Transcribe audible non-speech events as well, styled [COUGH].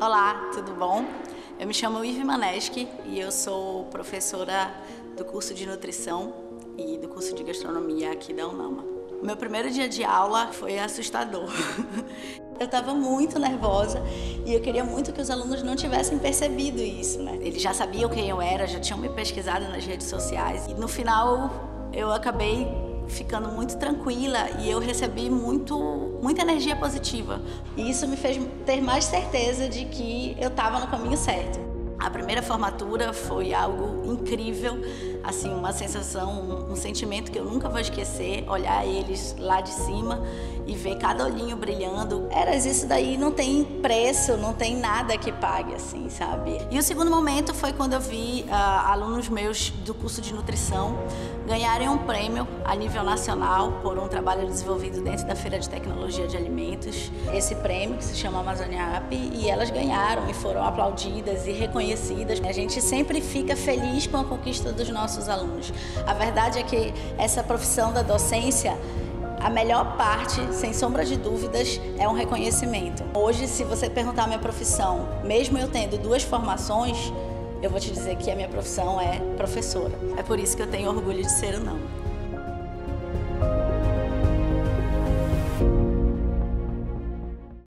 Olá, tudo bom? Eu me chamo Ive Maneski e eu sou professora do curso de nutrição e do curso de gastronomia aqui da UNAMA. O meu primeiro dia de aula foi assustador. [LAUGHS] Eu estava muito nervosa e eu queria muito que os alunos não tivessem percebido isso, né? Eles já sabiam quem eu era, já tinham me pesquisado nas redes sociais e no final eu acabei ficando muito tranquila e eu recebi muito, muita energia positiva. E isso me fez ter mais certeza de que eu estava no caminho certo. A primeira formatura foi algo incrível, assim, uma sensação, um sentimento que eu nunca vou esquecer, olhar eles lá de cima e ver cada olhinho brilhando. Eras isso daí não tem preço, não tem nada que pague, assim, sabe? E o segundo momento foi quando eu vi uh, alunos meus do curso de nutrição ganharem um prêmio a nível nacional por um trabalho desenvolvido dentro da Feira de Tecnologia de Alimentos. Esse prêmio que se chama Amazônia App e elas ganharam e foram aplaudidas e reconhecidas. A gente sempre fica feliz com a conquista dos nossos alunos. A verdade é que essa profissão da docência a melhor parte, sem sombra de dúvidas, é um reconhecimento. Hoje, se você perguntar a minha profissão, mesmo eu tendo duas formações, eu vou te dizer que a minha profissão é professora. É por isso que eu tenho orgulho de ser o não.